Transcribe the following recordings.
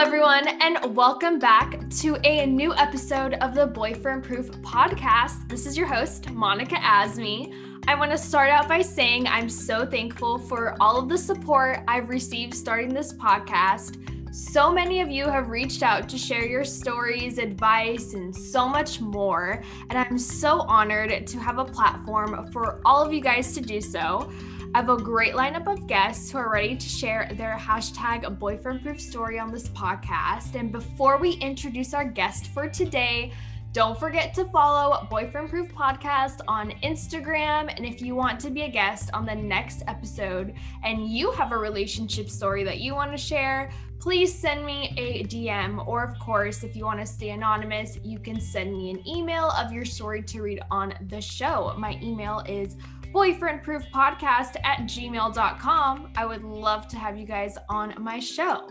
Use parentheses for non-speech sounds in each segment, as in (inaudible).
everyone, and welcome back to a new episode of the Boyfriend Proof podcast. This is your host, Monica Asmi. I want to start out by saying I'm so thankful for all of the support I've received starting this podcast. So many of you have reached out to share your stories, advice, and so much more. And I'm so honored to have a platform for all of you guys to do so. I have a great lineup of guests who are ready to share their hashtag boyfriend proof story on this podcast. And before we introduce our guest for today, don't forget to follow Boyfriend Proof Podcast on Instagram. And if you want to be a guest on the next episode and you have a relationship story that you want to share, please send me a DM. Or, of course, if you want to stay anonymous, you can send me an email of your story to read on the show. My email is boyfriendproofpodcast at gmail.com. I would love to have you guys on my show.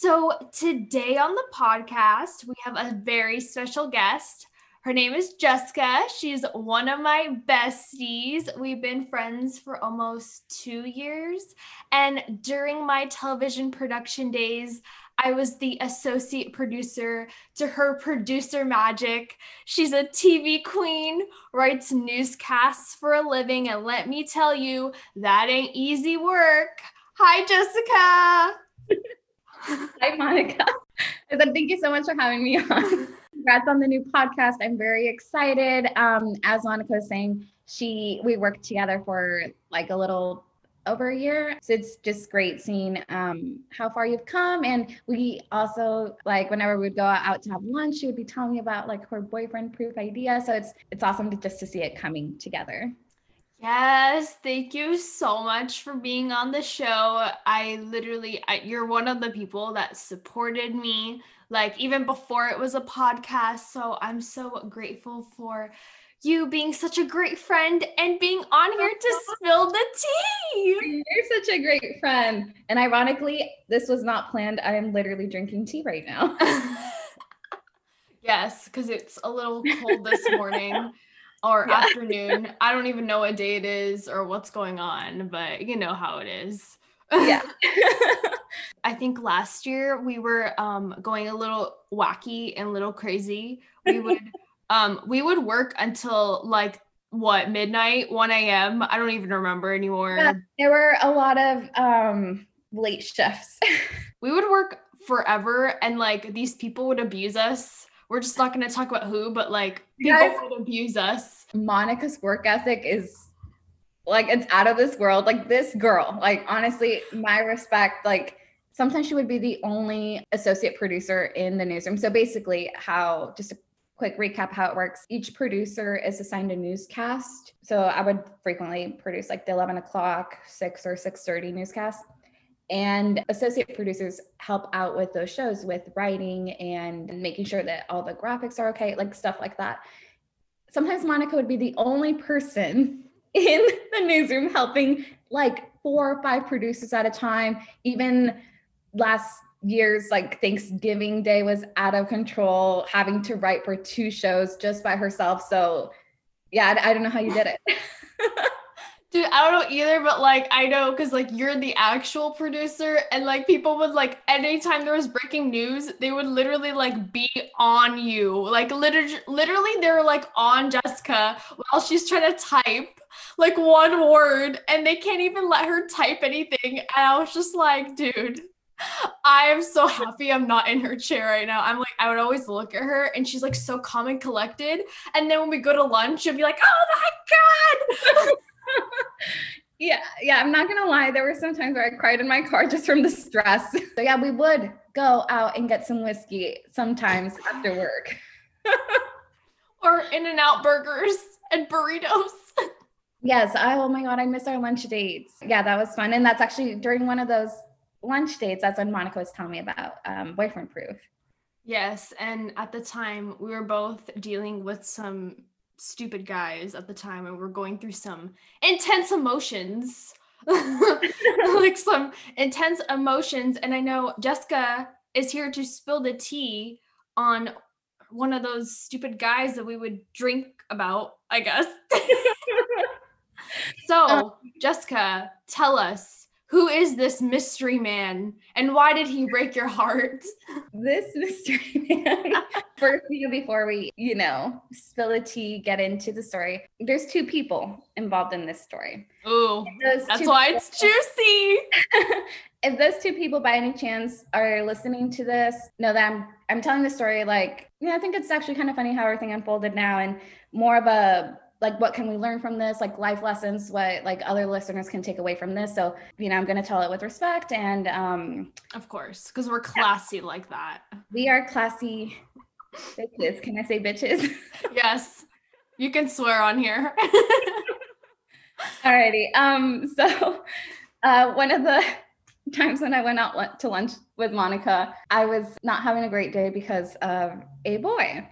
So, today on the podcast, we have a very special guest. Her name is Jessica. She's one of my besties. We've been friends for almost two years. And during my television production days, I was the associate producer to her producer magic. She's a TV queen, writes newscasts for a living. And let me tell you, that ain't easy work. Hi, Jessica. (laughs) Hi, Monica. (laughs) I said, thank you so much for having me on. (laughs) Congrats on the new podcast. I'm very excited. Um, as Monica was saying, she we worked together for like a little over a year. So it's just great seeing um, how far you've come. And we also like whenever we'd go out to have lunch, she would be telling me about like her boyfriend proof idea. So it's it's awesome to just to see it coming together. Yes, thank you so much for being on the show. I literally, I, you're one of the people that supported me, like even before it was a podcast. So I'm so grateful for you being such a great friend and being on here to spill the tea. You're such a great friend. And ironically, this was not planned. I am literally drinking tea right now. (laughs) yes, because it's a little cold this morning or (laughs) yeah. afternoon. I don't even know what day it is or what's going on, but you know how it is. Yeah. (laughs) I think last year we were um, going a little wacky and a little crazy. We (laughs) would um, we would work until like what midnight 1 a.m i don't even remember anymore yeah, there were a lot of um late shifts (laughs) we would work forever and like these people would abuse us we're just not going to talk about who, but like people Guys, would abuse us. Monica's work ethic is like it's out of this world. Like this girl, like honestly, my respect. Like sometimes she would be the only associate producer in the newsroom. So basically, how just a quick recap how it works. Each producer is assigned a newscast. So I would frequently produce like the 11 o'clock, 6 or 6:30 newscast and associate producers help out with those shows with writing and making sure that all the graphics are okay, like stuff like that. Sometimes Monica would be the only person (laughs) in the newsroom helping like four or five producers at a time. Even last year's like Thanksgiving Day was out of control, having to write for two shows just by herself. So, yeah, I, I don't know how you did it. (laughs) Dude, I don't know either, but like I know because like you're the actual producer, and like people would like anytime there was breaking news, they would literally like be on you. Like literally, literally, they were like on Jessica while she's trying to type like one word, and they can't even let her type anything. And I was just like, dude, I am so happy I'm not in her chair right now. I'm like, I would always look at her and she's like so calm and collected. And then when we go to lunch, she'll be like, oh my God. (laughs) yeah, yeah, I'm not gonna lie. There were some times where I cried in my car just from the stress. (laughs) So yeah, we would go out and get some whiskey sometimes after work. (laughs) or in and out burgers and burritos. Yes. I, oh my God, I miss our lunch dates. Yeah, that was fun. And that's actually during one of those lunch dates, that's when Monica was telling me about um, boyfriend proof. Yes. And at the time, we were both dealing with some stupid guys at the time and we're going through some intense emotions (laughs) like some intense emotions and i know jessica is here to spill the tea on one of those stupid guys that we would drink about i guess (laughs) so (laughs) um, jessica tell us who is this mystery man and why did he break your heart? This (laughs) mystery man. First, before we, you know, spill the tea, get into the story. There's two people involved in this story. Ooh, that's why people, it's juicy. (laughs) if those two people by any chance are listening to this, know that I'm I'm telling the story like, yeah, I think it's actually kind of funny how everything unfolded now and more of a like what can we learn from this? Like life lessons what like other listeners can take away from this. So you know i'm going to tell it with respect and um of course because we're classy yeah. like that. We are classy bitches. Can i say bitches? (laughs) Yes. You can swear on here. (laughs) Alrighty um so uh one of the times when i went out to lunch with monica i was not having a great day because of a boy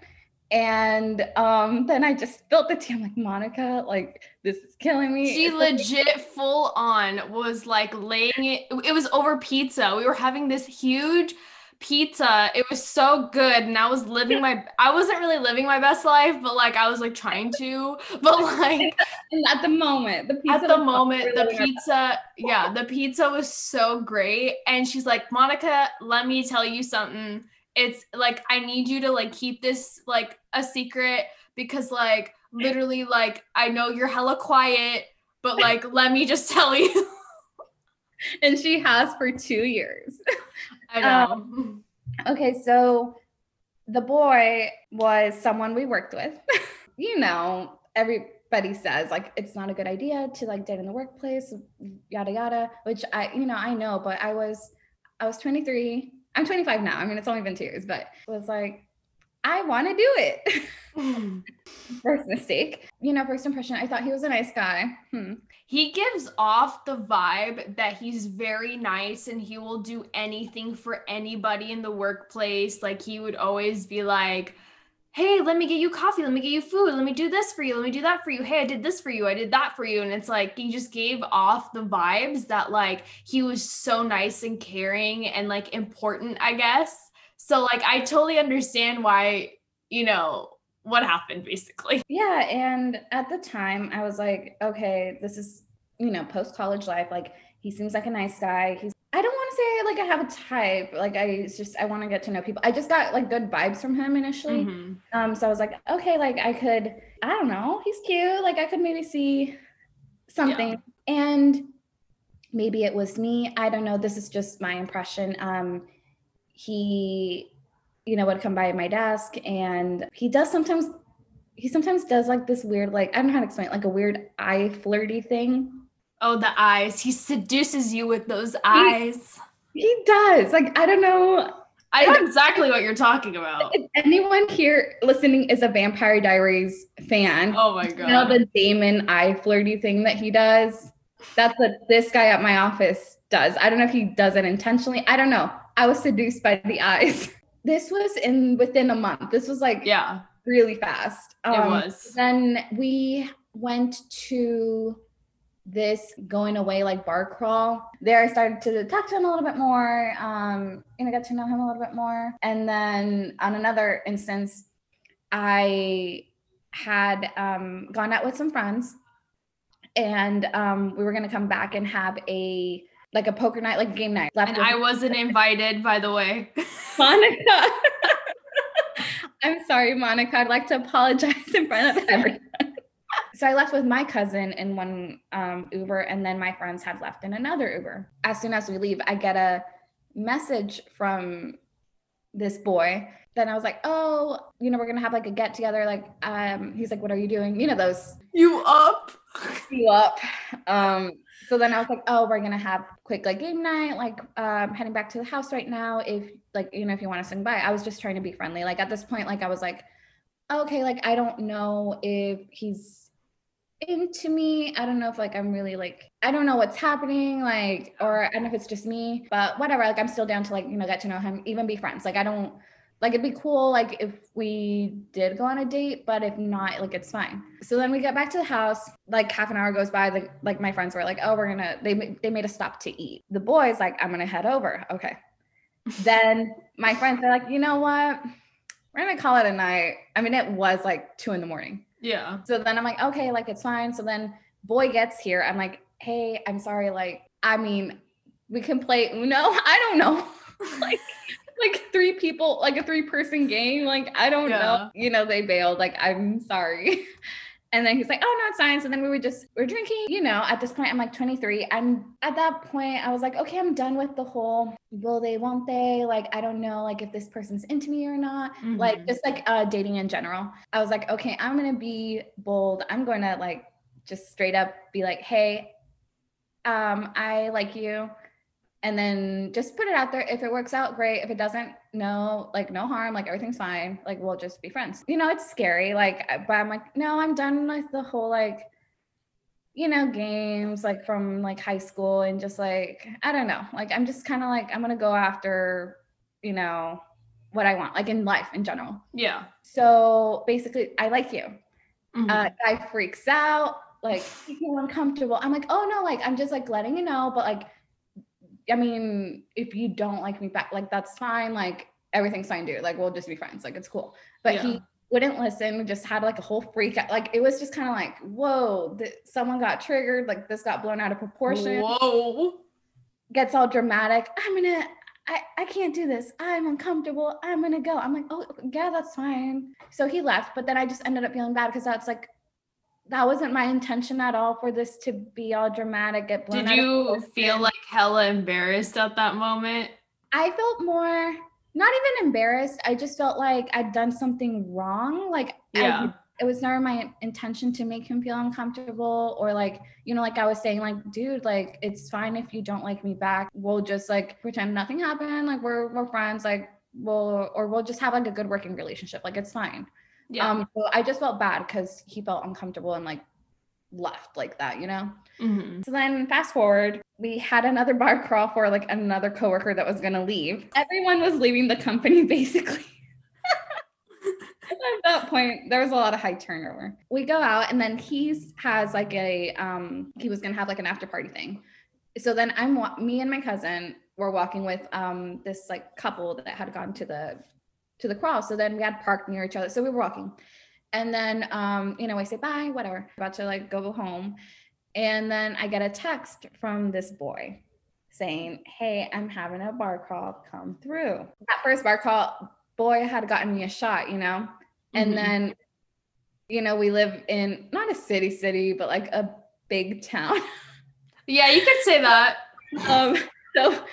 and um, then I just spilled the tea. I'm like, Monica, like this is killing me. She it's legit like- full on was like laying it. It was over pizza. We were having this huge pizza. It was so good. And I was living my I wasn't really living my best life, but like I was like trying to. (laughs) But like (laughs) at the moment, the pizza at the moment, the pizza, yeah, the pizza was so great. And she's like, Monica, let me tell you something it's like I need you to like keep this like a secret because like literally like I know you're hella quiet, but (laughs) like let me just tell you. (laughs) and she has for two years. (laughs) I know. Um, okay, so the boy was someone we worked with. you know, everybody says like it's not a good idea to like date in the workplace, yada yada, which I, you know, I know, but I was I was 23 I'm 25 now. I mean, it's only been two years, but was like, I want to do it. (laughs) first mistake. You know, first impression, I thought he was a nice guy. Hmm. He gives off the vibe that he's very nice and he will do anything for anybody in the workplace. Like, he would always be like, hey, let me get you coffee, let me get you food, let me do this for you, let me do that for you. Hey, I did this for you, I did that for you. And it's like he just gave off the vibes that like he was so nice and caring and like important, I guess. So like I totally understand why, you know, what happened basically. Yeah, and at the time I was like, okay, this is, you know, post college life like he seems like a nice guy. He's I don't want to say like I have a type. Like I just I want to get to know people. I just got like good vibes from him initially. Mm-hmm. Um, so I was like, okay, like I could, I don't know, he's cute. Like I could maybe see something. Yeah. And maybe it was me. I don't know. This is just my impression. Um, he, you know, would come by my desk and he does sometimes he sometimes does like this weird, like, I don't know how to explain it, like a weird eye flirty thing Oh, the eyes. He seduces you with those eyes. He, he does. Like, I don't know. I know exactly what you're talking about. If anyone here listening is a Vampire Diaries fan, oh my god, you know the Damon eye flirty thing that he does. That's what this guy at my office does. I don't know if he does it intentionally. I don't know. I was seduced by the eyes. (laughs) This was in within a month. This was like yeah, really fast. Um, it was. Then we went to this going away like bar crawl. There I started to talk to him a little bit more, um, and I got to know him a little bit more. And then on another instance, I had um, gone out with some friends, and um, we were gonna come back and have a like a poker night, like a game night. and I wasn't (laughs) invited, by the way. Monica. (laughs) (laughs) I'm sorry, Monica. I'd like to apologize in front of everyone so I left with my cousin in one um, Uber, and then my friends had left in another Uber. As soon as we leave, I get a message from this boy. Then I was like, oh, you know, we're gonna have like a get together. Like, um, he's like, what are you doing? You know, those you up, (laughs) you up. Um, so then I was like, oh, we're gonna have quick like game night, like um, heading back to the house right now. If like, you know, if you want to swing by, I was just trying to be friendly. Like at this point, like I was like, okay, like I don't know if he's into me. I don't know if like I'm really like I don't know what's happening, like, or I don't know if it's just me, but whatever. Like I'm still down to like, you know, get to know him, even be friends. Like I don't like it'd be cool like if we did go on a date, but if not, like it's fine. So then we get back to the house, like half an hour goes by, like like my friends were like, oh, we're gonna they they made a stop to eat. The boys like, I'm gonna head over. Okay. (laughs) then my friends are like, you know what? We're gonna call it a night. I mean, it was like two in the morning. Yeah. So then I'm like, okay, like it's fine. So then boy gets here. I'm like, hey, I'm sorry. Like, I mean, we can play Uno. (laughs) I don't know. (laughs) like like three people, like a three person game. Like, I don't Yeah. know. You know, they bailed. Like, I'm sorry. (laughs) And then he's like, oh, no, it's fine. So then we were just, we're drinking, you know, at this point, I'm like 23. And at that point, I was like, okay, I'm done with the whole will they, won't they? Like, I don't know, like if this person's into me or not. Like, Mhm. just like uh, dating in general. I was like, okay, I'm going to be bold. I'm going to like just straight up be like, hey, um, I like you and then just put it out there. If it works out, great. If it doesn't, no, like no harm, like everything's fine. Like we'll just be friends. You know, it's scary. Like, but I'm like, no, I'm done with the whole like, you know, games like from like high school and just like, I don't know. Like, I'm just kind of like, I'm gonna go after, you know, what I want, like in life in general. yeah. So basically, I like you Mhm. uh, guy freaks out, like feel uncomfortable. I'm like, oh no, like I'm just like letting you know, but like, I mean, if you don't like me back, like that's fine. Like everything's fine, dude. Like we'll just be friends. Like it's cool. But Yeah. he wouldn't listen. Just had like a whole freak out. Like it was just kind of like, whoa, th- someone got triggered. Like this got blown out of proportion. Whoa. Gets all dramatic. I'm gonna. I, I can't do this. I'm uncomfortable. I'm gonna go. I'm like, oh yeah, that's fine. So he left, but then I just ended up feeling bad because that's like that wasn't my intention at all for this to be all dramatic. Get blown Did you feel like hella embarrassed at that moment? I felt more not even embarrassed. I just felt like I'd done something wrong. Like I- Yeah. it was never my intention to make him feel uncomfortable or like you know like i was saying like dude like it's fine if you don't like me back we'll just like pretend nothing happened like we're we're friends like we'll or we'll just have like a good working relationship like it's fine Yeah. um so i just felt bad because he felt uncomfortable and like left like that you know Mhm. so then fast forward, we had another bar (laughs) crawl for like another coworker that was gonna leave. Everyone was leaving the company (laughs) basically. (laughs) At that point, there was a lot of high turnover. We go out and then he's has like a um he was gonna have like an after party thing. So then I'm me and my cousin were walking with um this like couple that had gone to the to the crawl. So then we had parked near each other. So we were walking. And then um, you know, I say bye, whatever, about to like go home. And then I get a text from this boy saying, Hey, I'm having a bar crawl, come through. That first bar crawl, boy had gotten me a shot, you know? And Mhm. then, you know, we live in not a city city, but like a big town. Yeah, you could say that. (laughs) um, so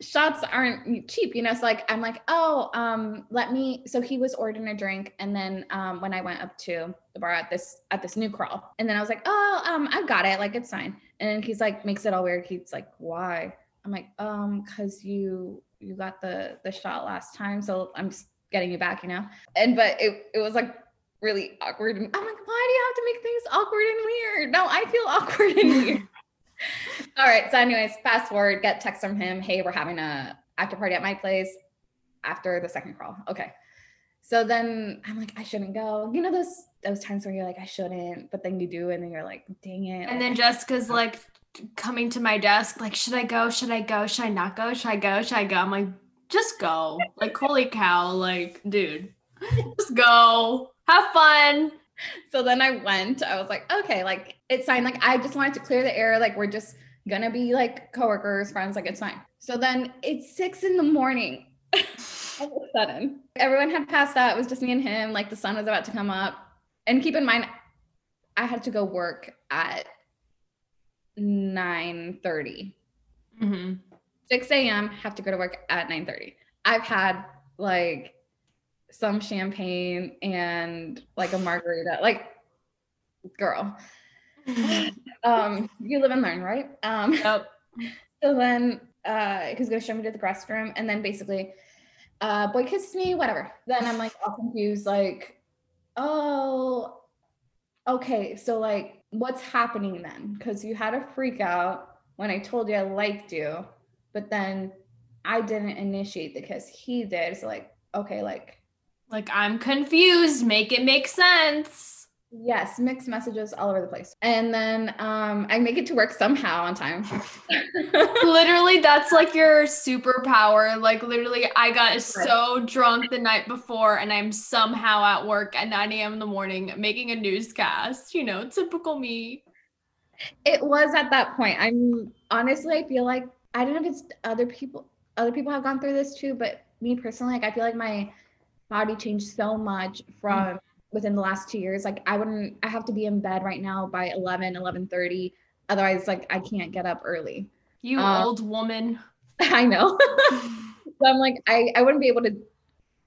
shots aren't cheap, you know. So like I'm like, oh, um, let me. So he was ordering a drink, and then um, when I went up to the bar at this at this new crawl, and then I was like, oh, um, I've got it, like it's fine. And he's like, makes it all weird. He's like, why? I'm like, um, cause you you got the the shot last time, so I'm just getting you back, you know. And but it it was like really awkward. I'm like, why do you have to make things awkward and weird? No, I feel awkward and weird. (laughs) All right. So, anyways, fast forward, get text from him. Hey, we're having a after party at my place after the second crawl. Okay. So then I'm like, I shouldn't go. You know those those times where you're like, I shouldn't, but then you do, and then you're like, dang it. And then Jessica's like coming to my desk, like, should I go? Should I go? Should I not go? Should I go? Should I go? I'm like, just go. Like, holy cow. Like, dude, just go. Have fun. so then I went. I was like, okay, like it's fine. Like I just wanted to clear the air. Like we're just gonna be like coworkers, friends. Like it's fine. So then it's six in the morning. (laughs) all of a sudden, everyone had passed out. It was just me and him. Like the sun was about to come up. And keep in mind, I had to go work at 9 30. hmm 6 a.m. have to go to work at 9 30. I've had like some champagne and like a margarita. Like, girl. Um, you live and learn, right? Um, (laughs) Yep. so then uh he's gonna show me to the restroom and then basically uh boy kisses me, whatever. Then I'm like all confused, like, oh, okay, so like what's happening then? Because you had a freak out when I told you I liked you, but then I didn't initiate the kiss, he did. So like, okay, like Like, I'm confused. Make it make sense. Yes, mixed messages all over the place. And then um I make it to work somehow on time. (laughs) literally, that's like your superpower. Like, literally, I got so drunk the night before, and I'm somehow at work at 9 a.m. in the morning making a newscast. You know, typical me. It was at that point. I'm honestly, I feel like I don't know if it's other people other people have gone through this too, but me personally, like I feel like my body changed so much from mm. Within the last two years. Like I wouldn't I have to be in bed right now by 11, 11 30 Otherwise, like I can't get up early. You um, old woman. (laughs) I know. (laughs) so I'm like, I, I wouldn't be able to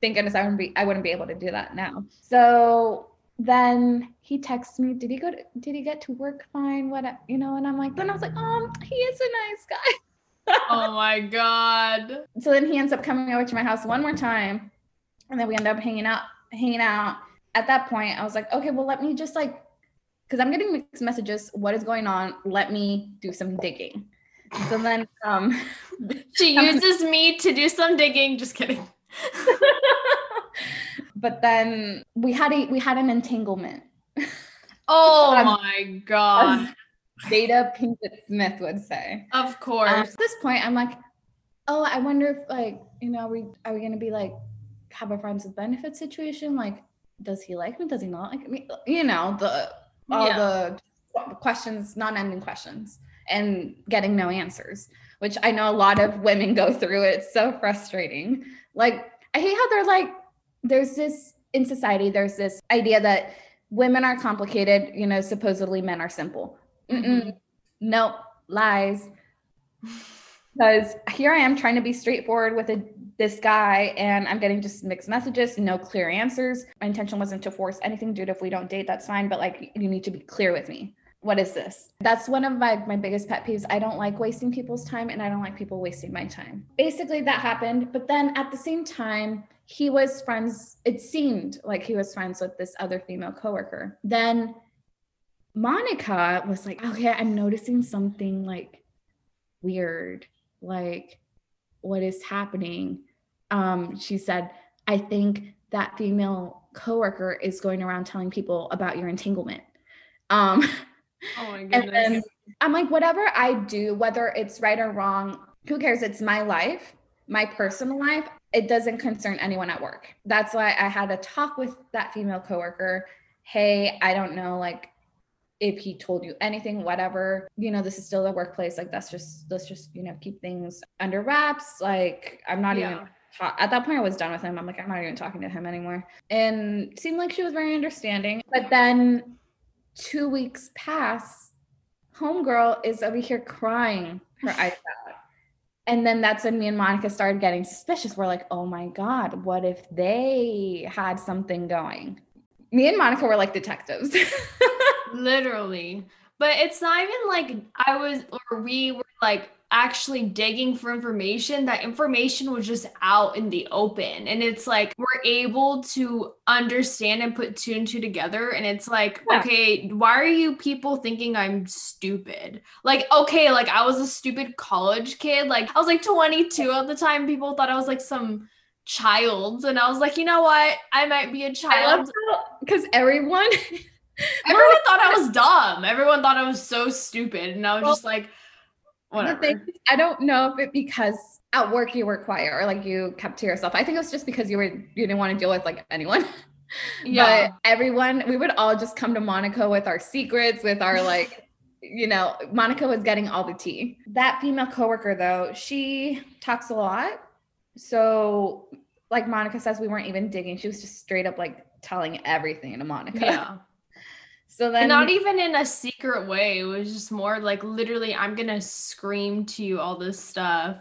thank goodness I wouldn't be I wouldn't be able to do that now. So then he texts me, did he go to, did he get to work fine? What you know, and I'm like, then I was like, um, he is a nice guy. oh my God. (laughs) So then he ends up coming over to my house one more time. And then we end up hanging out, hanging out. At that point, I was like, okay, well, let me just like, because I'm getting mixed messages. What is going on? Let me do some digging. So then um (laughs) she (laughs) uses me to do some digging. Just kidding. (laughs) but then we had a we had an entanglement. Oh um, my god. Jada Pinkett Smith would say. Of course. Um, at this point, I'm like, oh, I wonder if like, you know, are we are we gonna be like have a friends with benefits situation? Like, does he like me? Does he not like me? You know, the all yeah. the questions, non-ending questions, and getting no answers, which I know a lot of women go through. It's so frustrating. Like, I hate how they're like, there's this in society, there's this idea that women are complicated, you know, supposedly men are simple. Mm-mm. Mm-hmm. Nope, lies. (laughs) Because here I am trying to be straightforward with a, this guy, and I'm getting just mixed messages, no clear answers. My intention wasn't to force anything, dude. If we don't date, that's fine. But like, you need to be clear with me. What is this? That's one of my, my biggest pet peeves. I don't like wasting people's time, and I don't like people wasting my time. Basically, that happened. But then at the same time, he was friends, it seemed like he was friends with this other female coworker. Then Monica was like, okay, I'm noticing something like weird. Like, what is happening? Um, she said, I think that female coworker is going around telling people about your entanglement. Um, (laughs) oh my goodness. And I'm like, whatever I do, whether it's right or wrong, who cares? It's my life, my personal life it doesn't concern anyone at work. That's why I had a talk with that female coworker. Hey, I don't know, like if he told you anything, whatever, you know, this is still a workplace. Like that's just let's just, you know, keep things under wraps. Like I'm not yeah. even at that point I was done with him. I'm like, I'm not even talking to him anymore. And seemed like she was very understanding. But then two weeks pass, homegirl is over here crying her eyes (sighs) out. And then that's when me and Monica started getting suspicious. We're like, oh my God, what if they had something going? Me and Monica were like detectives. (laughs) Literally. But it's not even like I was or we were like actually digging for information, that information was just out in the open. And it's like we're able to understand and put two and two together. And it's like, yeah. okay, why are you people thinking I'm stupid? Like, okay, like I was a stupid college kid. Like I was like 22 at the time. People thought I was like some child. And I was like, you know what? I might be a child. Because (laughs) everyone Everyone thought I was dumb. Everyone thought I was so stupid. And I was well, just like, Whatever. The thing, I don't know if it because at work you were quiet or like you kept to yourself. I think it was just because you were you didn't want to deal with like anyone. (laughs) Yeah. but everyone, we would all just come to Monica with our secrets, with our like, (laughs) you know, Monica was getting all the tea. That female coworker though, she talks a lot. So like Monica says, we weren't even digging. She was just straight up like telling everything to Monica. Yeah. (laughs) So then, and not even in a secret way. It was just more like literally, I'm gonna scream to you all this stuff.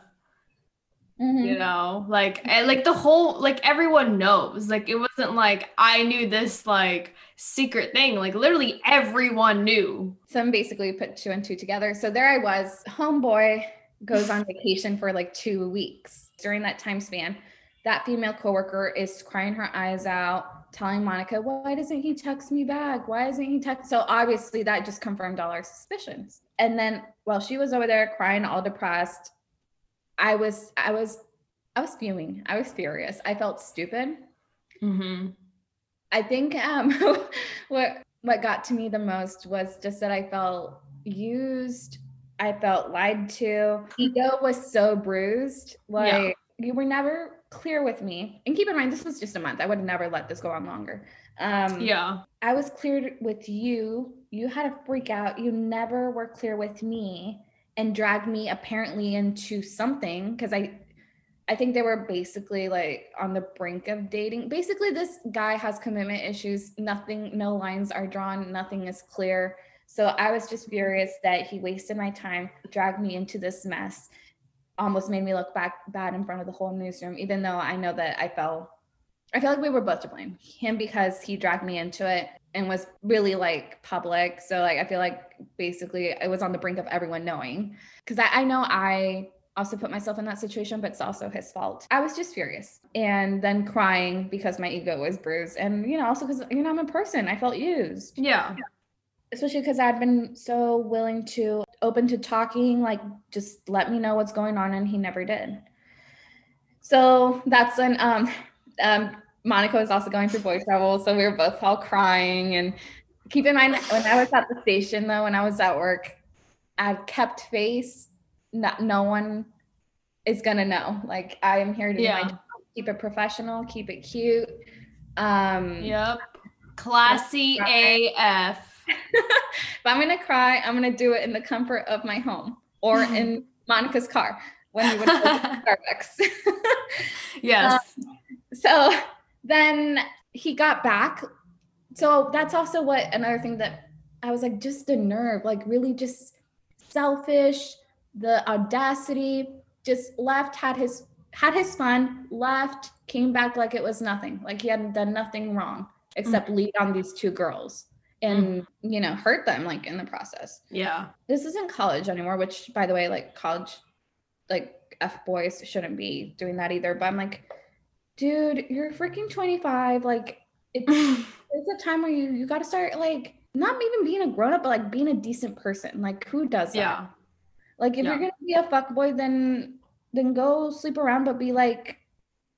Mm-hmm. You know, like and like the whole like everyone knows. Like it wasn't like I knew this like secret thing. Like literally everyone knew. So basically put two and two together. So there I was. Homeboy goes on vacation for like two weeks. During that time span, that female coworker is crying her eyes out telling Monica, why doesn't he text me back? Why isn't he text? So obviously that just confirmed all our suspicions. And then while she was over there crying, all depressed, I was, I was, I was fuming. I was furious. I felt stupid. Mm-hmm. I think um, (laughs) what what got to me the most was just that I felt used. I felt lied to. Ego was so bruised. Like yeah. you were never clear with me. And keep in mind, this was just a month. I would never let this go on longer. Um, yeah. I was cleared with you. You had a freak out. You never were clear with me. and dragged me apparently into something because I I think they were basically like on the brink of dating. Basically, this guy has commitment issues. Nothing, no lines are drawn, nothing is clear. So I was just furious that he wasted my time, dragged me into this mess, almost made me look back bad in front of the whole newsroom, even though I know that I fell. I feel like we were both to blame. Him because he dragged me into it and was really like public. So like I feel like basically it was on the brink of everyone knowing. Cause I, I know I also put myself in that situation, but it's also his fault. I was just furious and then crying because my ego was bruised. And, you know, also because, you know, I'm a person, I felt used. Yeah. Especially because I'd been so willing to open to talking, like, just let me know what's going on. And he never did. So that's when, um, um, Monica was also going through boy trouble. So we were both all crying. And keep in mind, when I was at the station, though, when I was at work, I kept face not no one is gonna know. Like I am here to yeah. keep it professional, keep it cute. Um Yep. Classy AF. If I'm gonna cry, I'm gonna do it in the comfort of my home or (laughs) in Monica's car when we would go to (laughs) Starbucks. (laughs) yes. Um, so then he got back. So that's also what another thing that I was like, just the nerve, like really just selfish, the audacity, just left, had his had his fun, left, came back like it was nothing, like he hadn't done nothing wrong except mm. lead on these two girls and mm. you know hurt them like in the process. Yeah, this isn't college anymore. Which, by the way, like college, like f boys shouldn't be doing that either. But I'm like, dude, you're freaking 25. Like it's (laughs) it's a time where you you got to start like not even being a grown up, but like being a decent person. Like who does that? Yeah. Like if yeah. you're gonna be a fuck boy, then then go sleep around, but be like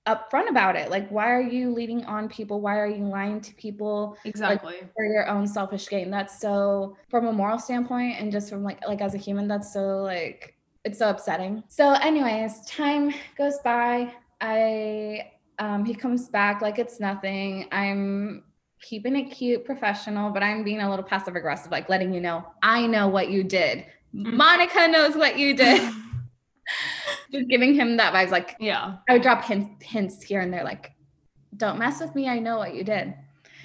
upfront about it. Like, why are you leading on people? Why are you lying to people? Exactly. Like, for your own selfish gain. That's so from a moral standpoint and just from like like as a human, that's so like it's so upsetting. So, anyways, time goes by. I um he comes back like it's nothing. I'm keeping it cute, professional, but I'm being a little passive aggressive, like letting you know I know what you did. Mm-hmm. Monica knows what you did. (laughs) Just giving him that vibes. Like, yeah, I would drop hints, hints here and there, like, don't mess with me. I know what you did.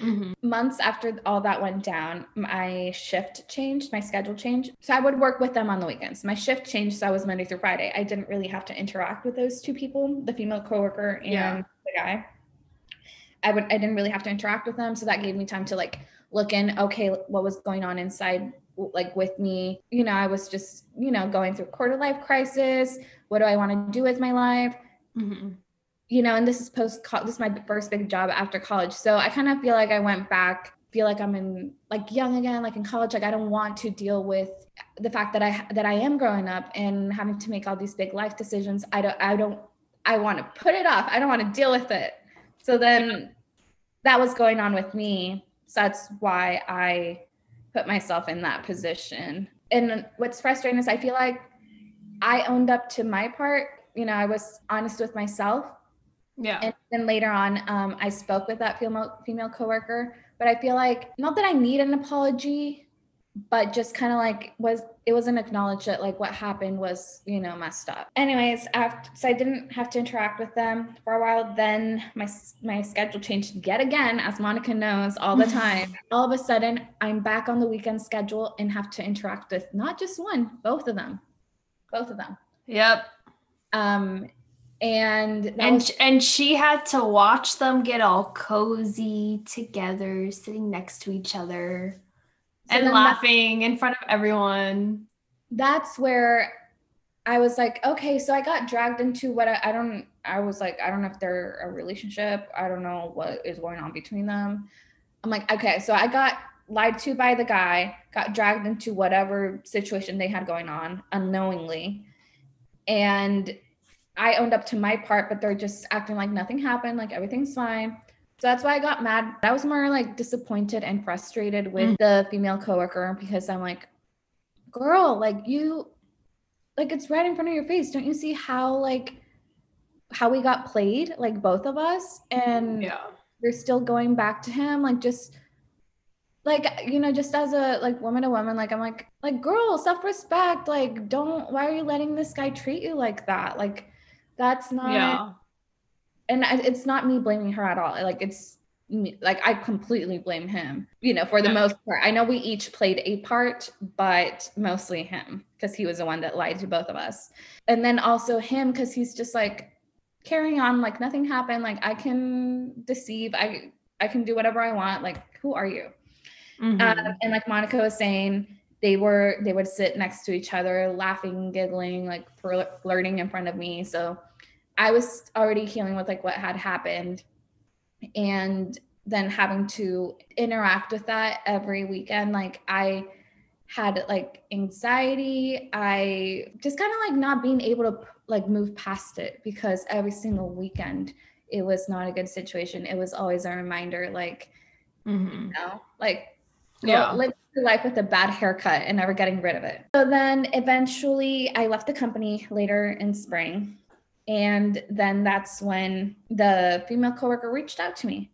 Mm-hmm. Months after all that went down, my shift changed, my schedule changed. So I would work with them on the weekends. My shift changed, so I was Monday through Friday. I didn't really have to interact with those two people, the female coworker and yeah. the guy. I would I didn't really have to interact with them, so that gave me time to like look in. Okay, what was going on inside like with me. You know i was just you know going through quarter life crisis. What do i want to do with my life? Mm-hmm. you know and this is post this is my first big job after college. So i kind of feel like i went back feel like i'm in like young again like in college. Like i don't want to deal with the fact that i that i am growing up and having to make all these big life decisions. I don't i don't i want to put it off. I don't want to deal with it. So then that was going on with me. So that's why i put myself in that position. And what's frustrating is I feel like I owned up to my part. You know, I was honest with myself. Yeah. And then later on, um, I spoke with that female female coworker. But I feel like not that I need an apology, but just kind of like was it wasn't acknowledged that like what happened was you know messed up. Anyways after so i didn't have to interact with them for a while. Then my my schedule changed yet again as monica knows all the (laughs) time. All of a sudden i'm back on the weekend schedule and have to interact with not just one both of them. Both of them. Yep. Um and and was- and she had to watch them get all cozy together sitting next to each other and laughing that, in front of everyone. That's where I was like, okay, so I got dragged into what I, I don't, I was like, I don't know if they're a relationship. I don't know what is going on between them. I'm like, okay, so I got lied to by the guy, got dragged into whatever situation they had going on unknowingly. And I owned up to my part, but they're just acting like nothing happened, like everything's fine. So that's why I got mad. I was more like disappointed and frustrated with mm. the female coworker because I'm like, girl, like you, like it's right in front of your face. Don't you see how like how we got played, like both of us, and yeah, you're still going back to him, like just like you know just as a like woman to woman like i'm like like girl self-respect like don't why are you letting this guy treat you like that like that's not Yeah. And it's not me blaming her at all. Like it's me, like i completely blame him you know for the Yeah. most part. I know we each played a part but mostly him because he was the one that lied to both of us. And then also him because he's just like carrying on like nothing happened. Like i can deceive. I i can do whatever i want. Like who are you? Mhm. um, and like Monica was saying, they were they would sit next to each other, laughing, giggling, like flirting in front of me. So I was already healing with like what had happened, and then having to interact with that every weekend. Like I had like anxiety. I just kind of like not being able to like move past it because every single weekend it was not a good situation. It was always a reminder, like mm-hmm. you know, like Yeah. live your life with a bad haircut and never getting rid of it. So then eventually I left the company later in spring. And then that's when the female coworker reached out to me.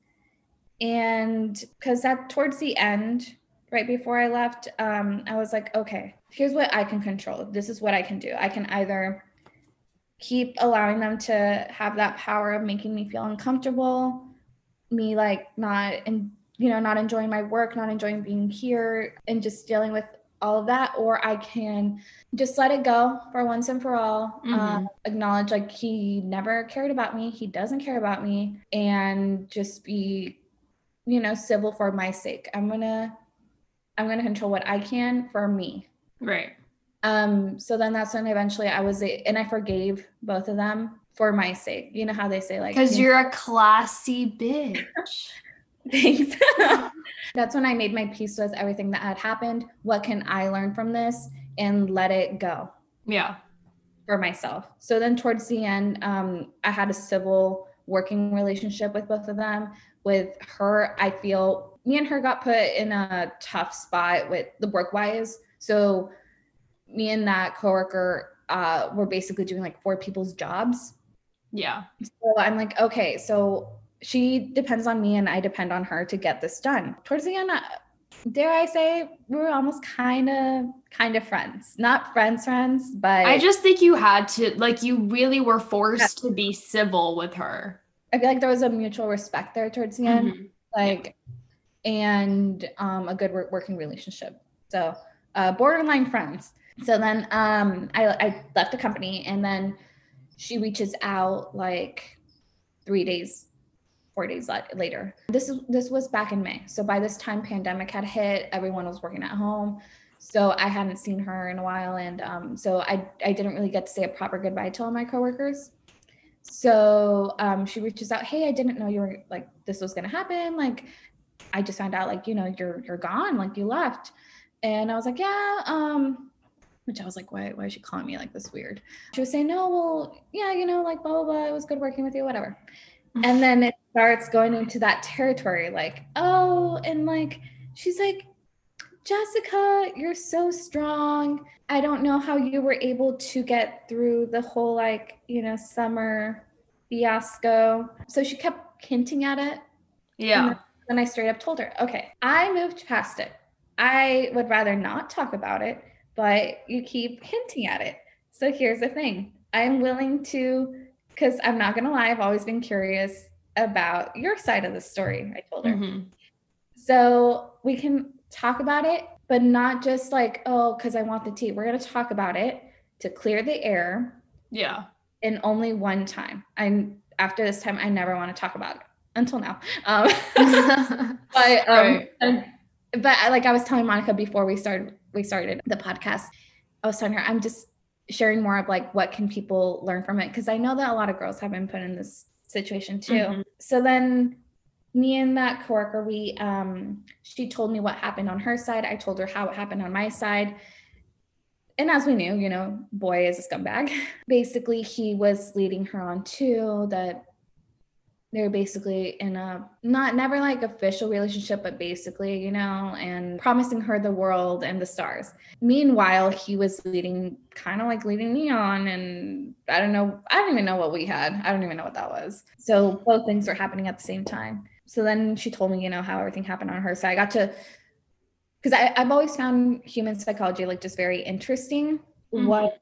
And because that towards the end, right before I left, um, I was like, okay, here's what I can control. This is what I can do. I can either keep allowing them to have that power of making me feel uncomfortable, me like not and you know not enjoying my work, not enjoying being here, and just dealing with all of that, or I can just let it go for once and for all. Um, acknowledge like he never cared about me, he doesn't care about me, and just be, you know, civil for my sake. I'm gonna, I'm gonna control what I can for me. Right. Um, so then that's when eventually I was, and I forgave both of them for my sake. You know how they say like, Because you you're a classy bitch. (laughs) (laughs) Thanks. (laughs) That's when I made my peace with everything that had happened. What can I learn from this and let it go Yeah. for myself? So then, towards the end, um, I had a civil working relationship with both of them. With her, I feel me and her got put in a tough spot with the work wise. So, me and that coworker uh, were basically doing like four people's jobs. Yeah. So I'm like, okay, so she depends on me and I depend on her to get this done. Towards the end, uh, dare I say, we were almost kind of, kind of friends. Not friends, friends, but I just think you had to, like, you really were forced to be civil with her. I feel like there was a mutual respect there towards the end, Mhm. like, and um, a good work- working relationship. So uh, borderline friends. So then um, I, I left the company and then she reaches out like three days, four days later. This is this was back in May. So by this time, pandemic had hit. Everyone was working at home. So I hadn't seen her in a while, and um, so I I didn't really get to say a proper goodbye to all my coworkers. So um, she reaches out, hey, I didn't know you were like this was gonna happen. Like I just found out like you know you're you're gone, like you left, and I was like yeah. Um, which I was like, why why is she calling me like this weird? She was saying, no, well, yeah, you know, like blah blah blah. It was good working with you, whatever. And then (laughs) it starts going into that territory, like, oh, and like she's like, Jessica, you're so strong. I don't know how you were able to get through the whole like, you know, summer fiasco. So she kept hinting at it. Yeah. Then I straight up told her, okay, I moved past it. I would rather not talk about it, but you keep hinting at it. So here's the thing I'm willing to, because I'm not going to lie, I've always been curious about your side of the story. I told her. Mhm. So we can talk about it, but not just like, oh, because I want the tea. We're going to talk about it to clear the air Yeah. and only one time. I'm after this time, I never want to talk about it until now. Um, (laughs) but um, Right. but like I was telling Monica before we started we started the podcast, I was telling her I'm just sharing more of like what can people learn from it because I know that a lot of girls have been put in this situation too. Mhm. So then me and that coworker, we um she told me what happened on her side. I told her how it happened on my side. And as we knew, you know, boy is a scumbag. (laughs) Basically, he was leading her on too that they're basically in a not never like official relationship, but basically, you know, and promising her the world and the stars. Meanwhile, he was leading kind of like leading me on, and I don't know, I don't even know what we had. I don't even know what that was. So both things were happening at the same time. So then she told me, you know, how everything happened on her side. I got to because I've always found human psychology like just very interesting. Mm-hmm. What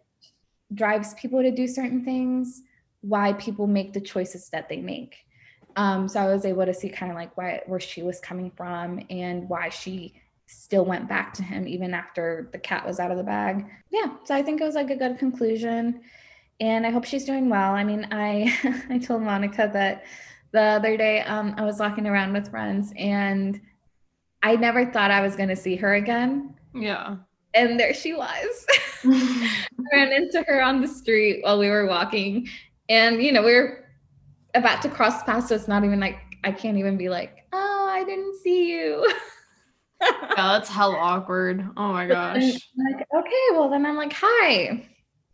drives people to do certain things, why people make the choices that they make. Um, so I was able to see kind of like why where she was coming from and why she still went back to him even after the cat was out of the bag. Yeah, so I think it was like a good conclusion. And I hope she's doing well. I mean, I (laughs) I told Monica that the other day um, I was walking around with friends and I never thought I was gonna see her again. Yeah. And there she was. (laughs) (laughs) ran into her on the street while we were walking. And you know, we were about to cross paths, so it's not even like I can't even be like, oh, I didn't see you. (laughs) yeah, that's hell awkward. Oh my gosh. like, okay, well then I'm like, hi.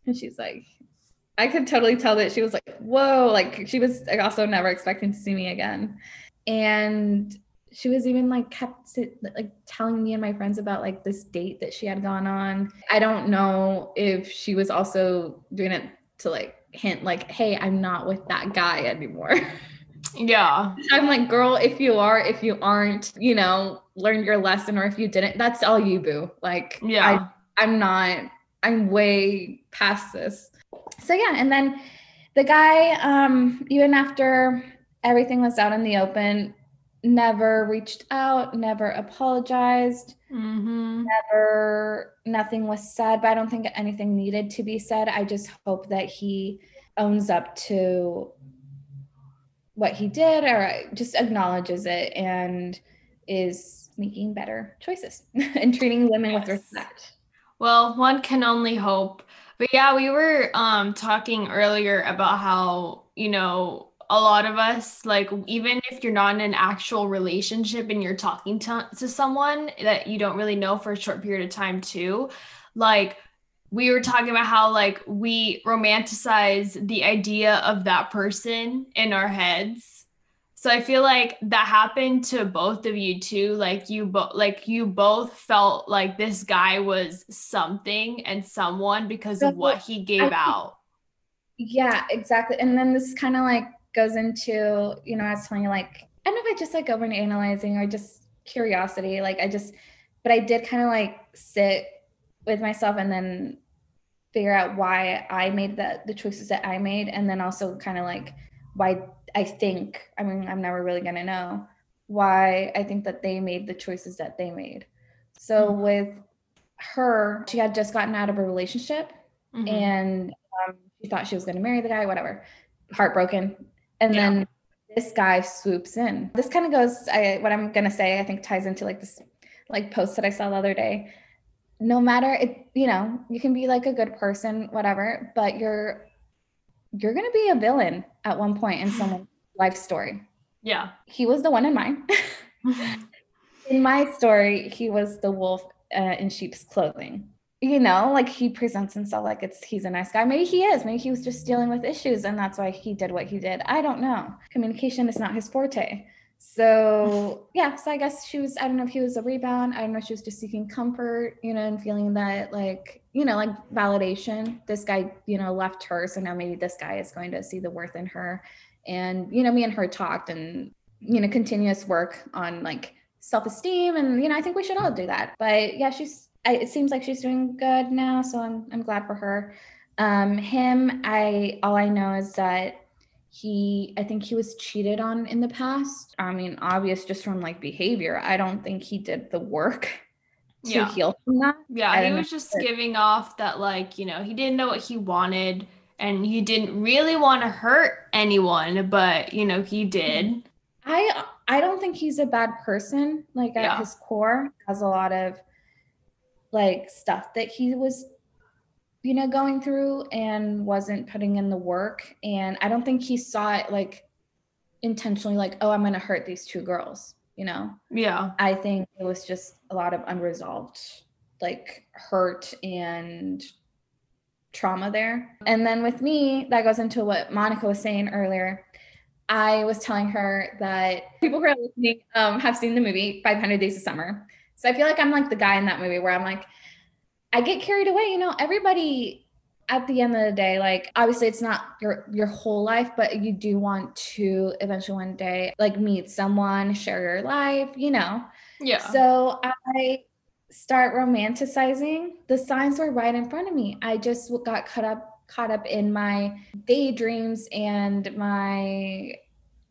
And she's like, I could totally tell that she was like, whoa, like she was also never expecting to see me again. And she was even like kept like telling me and my friends about like this date that she had gone on. I don't know if she was also doing it to like hint like, hey, I'm not with that guy anymore. (laughs) Yeah. I'm like, girl, if you are, if you aren't, you know, learn your lesson, or if you didn't, that's all you boo. Like, yeah, I, I'm not, I'm way past this. So yeah, and then the guy, um, even after everything was out in the open, never reached out, never apologized, mm-hmm. never, nothing was said. But I don't think anything needed to be said. I just hope that he owns up to what he did or just acknowledges it and is making better choices (laughs) and treating women yes. with respect. Well, one can only hope. But yeah, we were um talking earlier about how, you know, a lot of us like even if you're not in an actual relationship and you're talking to, to someone that you don't really know for a short period of time too, like we were talking about how like we romanticize the idea of that person in our heads. So i feel like that happened to both of you too like you both like you both felt like this guy was something and someone because of what he gave out. Yeah exactly. And then this kind of like goes into you know i was telling you like i don't know if i just like over analyzing or just curiosity like i just but i did kind of like sit with myself and then figure out why I made the the choices that I made and then also kind of like why I think I mean I'm never really going to know why I think that they made the choices that they made. So mm-hmm. with her, she had just gotten out of a relationship mm-hmm. and um, she thought she was going to marry the guy, whatever. Heartbroken. And yeah. then this guy swoops in. This kind of goes I what I'm going to say I think ties into like this like post that I saw the other day. No matter it you know you can be like a good person whatever but you're you're going to be a villain at one point in someone's (laughs) life story. Yeah. He was the one in mine. (laughs) In my story he was the wolf uh, in sheep's clothing you know like he presents himself like it's he's a nice guy maybe he is maybe he was just dealing with issues and that's why he did what he did i don't know communication is not his forte so (laughs) yeah, so I guess she was, I don't know if he was a rebound. I don't know if she was just seeking comfort, you know, and feeling that like, you know, like validation. This guy, you know, left her. So now maybe this guy is going to see the worth in her. And, you know, me and her talked and, you know, continuous work on like self-esteem. And, you know, I think we should all do that. But yeah, she's I, it seems like she's doing good now. So I'm I'm glad for her. Um, him, I all I know is that he i think he was cheated on in the past i mean obvious just from like behavior i don't think he did the work to yeah. heal from that yeah he was just giving off that like you know he didn't know what he wanted and he didn't really want to hurt anyone but you know he did i i don't think he's a bad person like at yeah. his core has a lot of like stuff that he was you know, going through and wasn't putting in the work. And I don't think he saw it like intentionally, like, oh, I'm going to hurt these two girls, you know? Yeah. I think it was just a lot of unresolved, like, hurt and trauma there. And then with me, that goes into what Monica was saying earlier. I was telling her that people who are listening um, have seen the movie 500 Days of Summer. So I feel like I'm like the guy in that movie where I'm like, I get carried away. You know, everybody at the end of the day, like obviously it's not your your whole life, but you do want to eventually one day like meet someone, share your life, you know. Yeah. So I start romanticizing, the signs were right in front of me. I just got caught up caught up in my daydreams and my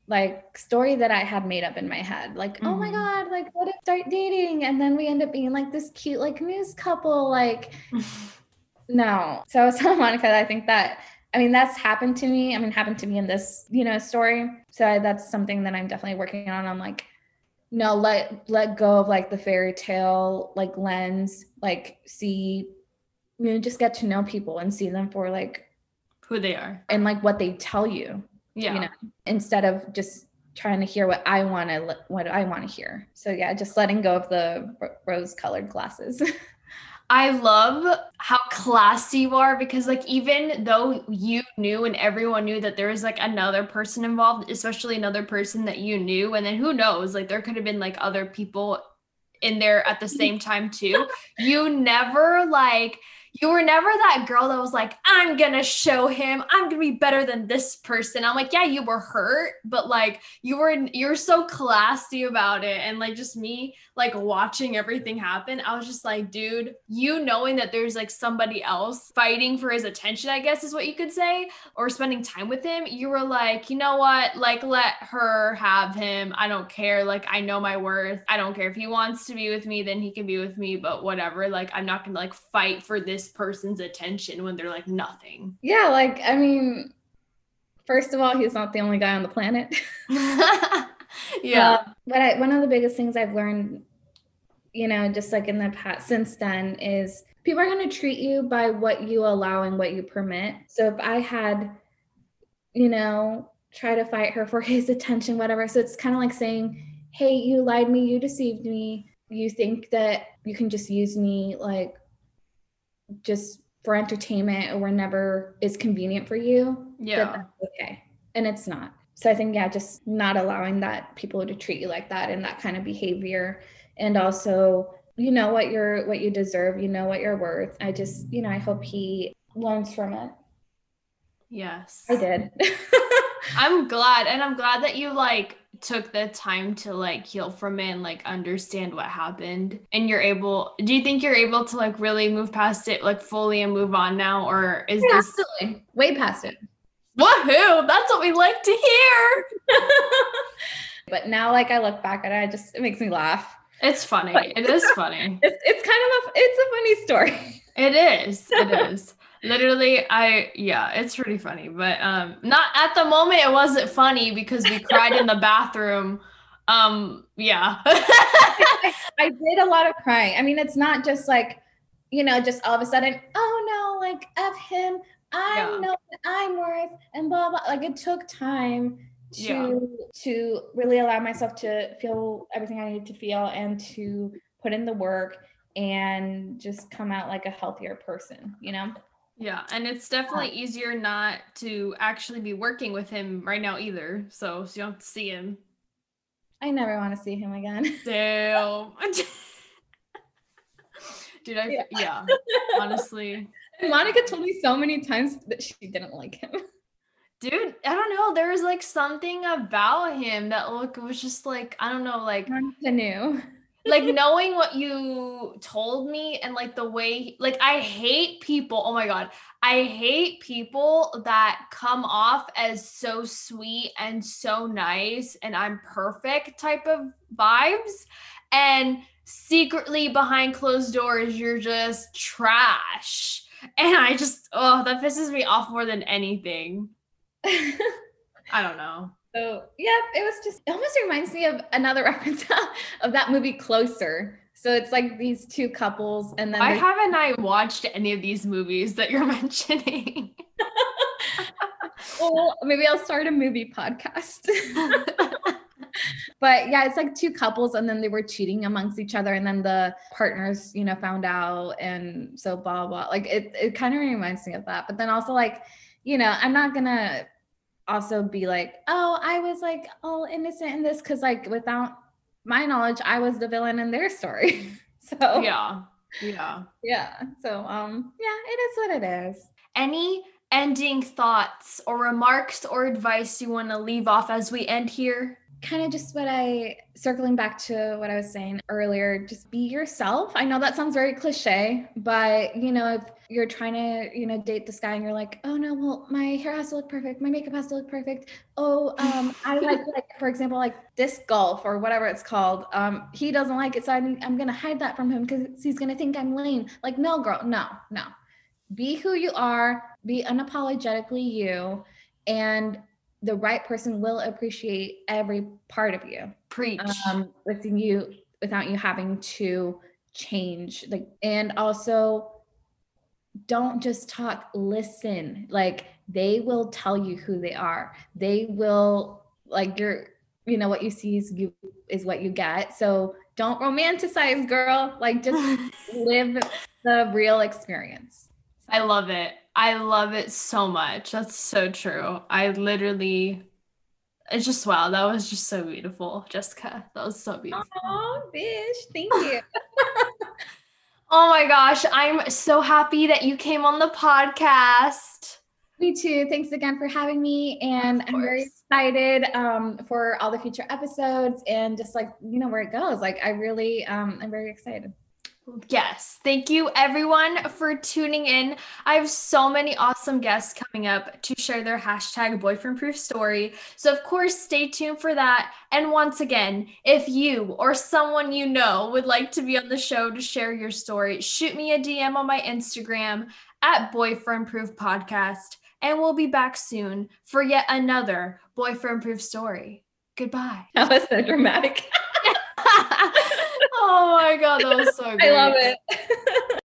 like story that I had made up in my head. Like, mm-hmm. oh my mm-hmm. God, like what if start dating? And then we end up being like this cute, like news couple. Like, (laughs) no. So I was telling Monica I think that I mean that's happened to me. I mean, happened to me in this, you know, story. So I, that's something that I'm definitely working on. I'm like, no let let go of like the fairy tale like lens like see you know just get to know people and see them for like who they are and like what they tell you yeah. you know instead of just trying to hear what i want to what i want to hear. So yeah just letting go of the rose colored glasses. (laughs) I love how classy you are because like even though you knew and everyone knew that there was like another person involved, especially another person that you knew, and then who knows, like there could have been like other people in there at the (laughs) same time too. you never like you were never that girl that was like, I'm gonna show him, I'm gonna be better than this person. I'm like, yeah, you were hurt, but like you were you're so classy about it. And like just me like watching everything happen, I was just like, dude, you knowing that there's like somebody else fighting for his attention, I guess is what you could say, or spending time with him, you were like, you know what? Like let her have him. I don't care. Like I know my worth. I don't care if he wants to be with me, then he can be with me, but whatever. Like I'm not gonna like fight for this person's attention when they're like nothing. Yeah, like I mean, first of all, he's not the only guy on the planet. (laughs) (laughs) yeah. Uh, but I, one of the biggest things I've learned, you know, just like in the past since then is people are going to treat you by what you allow and what you permit. So if I had, you know, try to fight her for (laughs) his attention, whatever. So it's kind of like saying, hey, you lied me, you deceived me. You think that you can just use me like just for entertainment or whenever is convenient for you, yeah, okay. And it's not. So I think yeah, just not allowing that people to treat you like that and that kind of behavior, and also you know what you're what you deserve, you know what you're worth. I just you know I hope he learns from it. Yes, I did. (laughs) I'm glad, and I'm glad that you like took the time to like heal from it and like understand what happened. And you're able do you think you're able to like really move past it like fully and move on now or is yeah, this absolutely. Way past it. Woohoo! That's what we like to hear! (laughs) But now like i look back at it i just it makes me laugh. It's funny. It is (laughs) funny. It's, it's kind of a it's a funny story. It is. It (laughs) is literally i yeah it's pretty funny but um not at the moment it wasn't funny because we cried in the (laughs) bathroom. Um yeah. I, I, did a lot of crying. I mean it's not just like you know just all of a sudden oh no like f him. I yeah. know that i'm worth and blah blah like it took time to yeah. to really allow myself to feel everything i needed to feel and to put in the work and just come out like a healthier person you know yeah, and it's definitely easier not to actually be working with him right now either. So, so you don't see him. I never want to see him again. (laughs) Damn. (laughs) Dude, I yeah. yeah honestly. And (laughs) Monica told me so many times that she didn't like him. Dude, I don't know. There was like something about him that look was just like I don't know, like Monica knew like knowing what you told me and like the way like I hate people. Oh my god. I hate people that come off as so sweet and so nice and I'm perfect type of vibes and secretly behind closed doors you're just trash. And I just oh that pisses me off more than anything. (laughs) I don't know. So yeah, it was just it almost reminds me of another (laughs) reference of that movie Closer. So it's like these two couples, and then I haven't I watched any of these movies that you're (laughs) mentioning. well, maybe I'll start a movie podcast. but yeah, it's like two couples, and then they were cheating amongst each other, and then the partners, you know, found out, and so blah blah. Like it, it kind of reminds me of that. But then also like, you know, I'm not gonna also be like, oh, I was like all innocent in this because like without my knowledge, I was the villain in their story. (laughs) so yeah, yeah, yeah. So um, yeah, it is what it is. Any ending thoughts or remarks or advice you want to leave off as we end here? Kind of just what I circling back to what I was saying earlier, just be yourself. I know that sounds very cliche, but you know, if you're trying to, you know, date this guy and you're like, oh no, well, my hair has to look perfect, my makeup has to look perfect. Oh, um, I (laughs) like like for example, like disc golf or whatever it's called. Um, he doesn't like it, so I'm, I'm gonna hide that from him because he's gonna think I'm lame. Like, no, girl, no, no. Be who you are, be unapologetically you, and the right person will appreciate every part of you. Preach. Um, with you without you having to change. Like, and also don't just talk, listen. Like they will tell you who they are. They will like you're, you know, what you see is you is what you get. So don't romanticize, girl. Like just (laughs) live the real experience. I love it. I love it so much. That's so true. I literally, it's just wow. That was just so beautiful, Jessica. That was so beautiful. Oh, bitch. Thank you. (laughs) oh my gosh. I'm so happy that you came on the podcast. Me too. Thanks again for having me. And I'm very excited um, for all the future episodes and just like, you know, where it goes. Like, I really, um, I'm very excited. Yes. Thank you everyone for tuning in. I have so many awesome guests coming up to share their hashtag boyfriend proof story. So, of course, stay tuned for that. And once again, if you or someone you know would like to be on the show to share your story, shoot me a DM on my Instagram at boyfriend proof podcast. And we'll be back soon for yet another boyfriend proof story. Goodbye. That was so dramatic. (laughs) Oh my god, that was so good. I love it. (laughs)